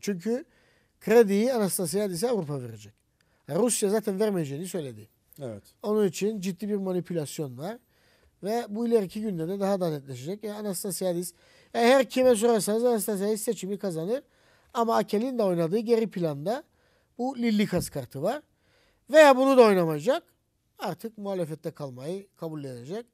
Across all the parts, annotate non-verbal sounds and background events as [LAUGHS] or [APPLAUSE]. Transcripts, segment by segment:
Çünkü krediyi Anastasiadis'e Avrupa verecek. Rusya zaten vermeyeceğini söyledi. Evet. Onun için ciddi bir manipülasyon var. Ve bu ileriki günde de daha da netleşecek. Yani Anastasiadis, yani her kime sorarsanız Anastasiadis seçimi kazanır. Ama Akel'in de oynadığı geri planda bu Lillikas kartı var. Veya bunu da oynamayacak. Artık muhalefette kalmayı kabullenecek.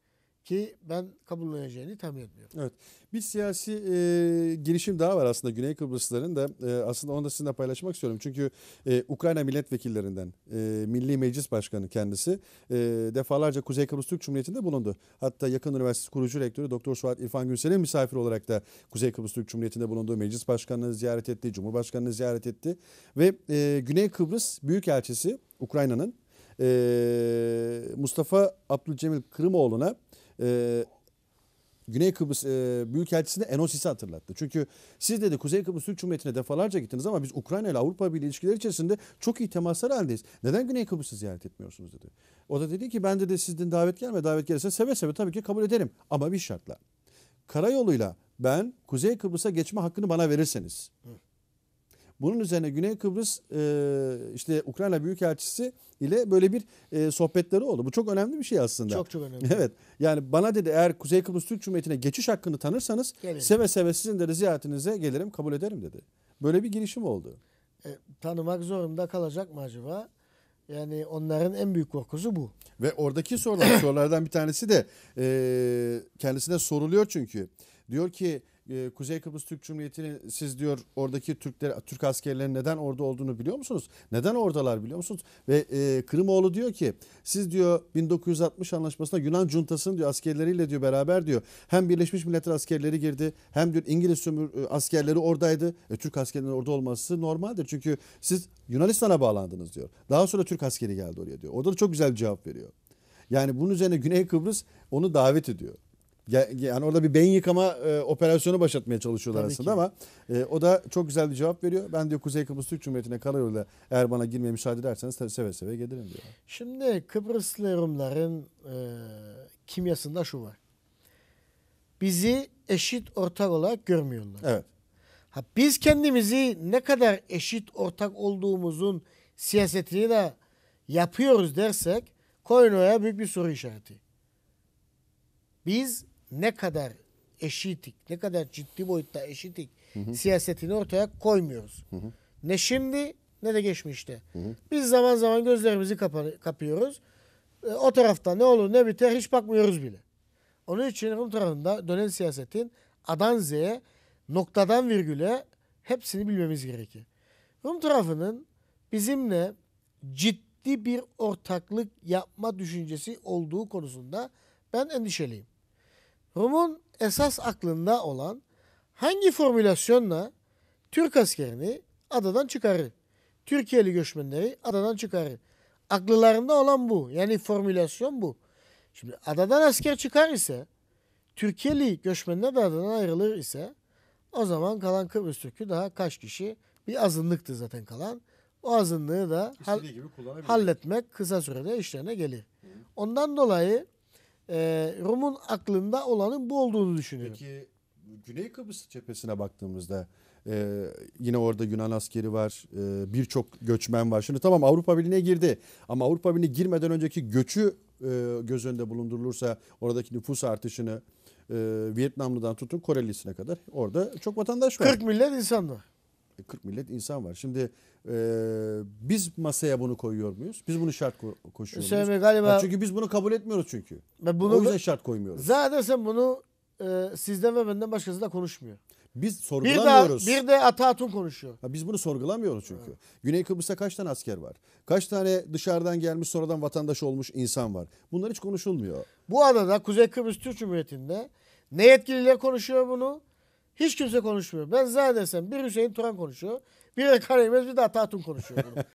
Ki ben kabulleneceğini tahmin etmiyorum. Evet. Bir siyasi e, girişim daha var aslında Güney Kıbrıslıların da e, aslında onu da sizinle paylaşmak istiyorum. Çünkü e, Ukrayna milletvekillerinden e, Milli Meclis Başkanı kendisi e, defalarca Kuzey Kıbrıs Türk Cumhuriyeti'nde bulundu. Hatta Yakın Üniversitesi kurucu rektörü Doktor Suat İrfan Günsel'in misafir olarak da Kuzey Kıbrıs Türk Cumhuriyeti'nde bulunduğu meclis başkanını ziyaret etti, Cumhurbaşkanını ziyaret etti ve e, Güney Kıbrıs Büyükelçisi Ukrayna'nın e, Mustafa Abdülcemil Kırımoğlu'na e, Güney Kıbrıs e, Büyükelçisi'ne Enosis'i hatırlattı. Çünkü siz dedi Kuzey Kıbrıs Türk Cumhuriyeti'ne defalarca gittiniz ama biz Ukrayna ile Avrupa Birliği ilişkileri içerisinde çok iyi temaslar halindeyiz. Neden Güney Kıbrıs'ı ziyaret etmiyorsunuz dedi. O da dedi ki ben dedi sizden davet gelme davet gelirse seve seve tabii ki kabul ederim ama bir şartla. Karayoluyla ben Kuzey Kıbrıs'a geçme hakkını bana verirseniz. Bunun üzerine Güney Kıbrıs e, işte Ukrayna Büyükelçisi ile böyle bir e, sohbetleri oldu. Bu çok önemli bir şey aslında. Çok çok önemli. Evet. Yani bana dedi eğer Kuzey Kıbrıs Türk Cumhuriyeti'ne geçiş hakkını tanırsanız Gelirim. seve seve sizin de ziyaretinize gelirim kabul ederim dedi. Böyle bir girişim oldu. E, tanımak zorunda kalacak mı acaba? Yani onların en büyük korkusu bu. Ve oradaki sorular, sorulardan bir tanesi de e, kendisine soruluyor çünkü. Diyor ki e, Kuzey Kıbrıs Türk Cumhuriyeti'nin siz diyor oradaki Türkler, Türk askerlerinin neden orada olduğunu biliyor musunuz? Neden oradalar biliyor musunuz? Ve e, Kırımoğlu diyor ki siz diyor 1960 anlaşmasında Yunan cuntasının diyor askerleriyle diyor beraber diyor hem Birleşmiş Milletler askerleri girdi hem diyor İngiliz sömür e, askerleri oradaydı. E, Türk askerlerinin orada olması normaldir. Çünkü siz Yunanistan'a bağlandınız diyor. Daha sonra Türk askeri geldi oraya diyor. Orada da çok güzel bir cevap veriyor. Yani bunun üzerine Güney Kıbrıs onu davet ediyor. Ya- Yani orada bir beyin yıkama e, operasyonu başlatmaya çalışıyorlar Tabii aslında ki. ama e, o da çok güzel bir cevap veriyor. Ben diyor Kuzey Kıbrıs Türk Cumhuriyeti'ne karayoluyla eğer bana girmeye müsaade ederseniz seve seve gelirim diyor. Şimdi Kıbrıslı Rumların e, kimyasında şu var. Bizi eşit ortak olarak görmüyorlar. Evet. Ha, biz kendimizi ne kadar eşit ortak olduğumuzun siyasetini de yapıyoruz dersek Koyno'ya büyük bir soru işareti. Biz ne kadar eşitik, ne kadar ciddi boyutta eşitik siyasetini ortaya koymuyoruz. Ne şimdi ne de geçmişte. Biz zaman zaman gözlerimizi kapa- kapıyoruz. E, o tarafta ne olur ne biter hiç bakmıyoruz bile. Onun için Rum tarafında dönen siyasetin A'dan Z'ye noktadan virgüle hepsini bilmemiz gerekir. Rum tarafının bizimle ciddi bir ortaklık yapma düşüncesi olduğu konusunda ben endişeliyim. Rum'un esas aklında olan hangi formülasyonla Türk askerini adadan çıkarır? Türkiye'li göçmenleri adadan çıkarır. Akıllarında olan bu. Yani formülasyon bu. Şimdi adadan asker çıkar ise Türkiye'li göçmenler de adadan ayrılır ise o zaman kalan Kıbrıs Türk'ü daha kaç kişi? Bir azınlıktı zaten kalan. O azınlığı da hal- halletmek kısa sürede işlerine gelir. Ondan dolayı e, Rum'un aklında olanın bu olduğunu düşünüyorum. Peki Güney Kıbrıs cephesine baktığımızda e, yine orada Yunan askeri var, e, birçok göçmen var. Şimdi tamam Avrupa Birliği'ne girdi ama Avrupa Birliği'ne girmeden önceki göçü e, göz önünde bulundurulursa oradaki nüfus artışını e, Vietnamlı'dan tutun Korelisine kadar orada çok vatandaş var. 40 millet insan var. 40 millet insan var. Şimdi e, biz masaya bunu koyuyor muyuz? Biz bunu şart ko- koşuyor? Hüseyin galiba Ha, çünkü biz bunu kabul etmiyoruz çünkü. o bunu yüzden şart koymuyoruz. zaten sen bunu e, sizden ve benden başkası da konuşmuyor. Biz Bir de, sorgulamıyoruz. bir de Ataatun konuşuyor. Ha, biz bunu sorgulamıyoruz çünkü. Güney Kıbrıs'ta kaç tane asker var? Kaç tane dışarıdan gelmiş sonradan vatandaş olmuş insan var? Bunlar hiç konuşulmuyor. Bu adada Kuzey Kıbrıs Türk Cumhuriyeti'nde ne yetkililer konuşuyor bunu? Hiç kimse konuşmuyor. Ben zannedersem bir Hüseyin Turan konuşuyor. Bir Erkan Eymez bir de Ataatun konuşuyor. [LAUGHS]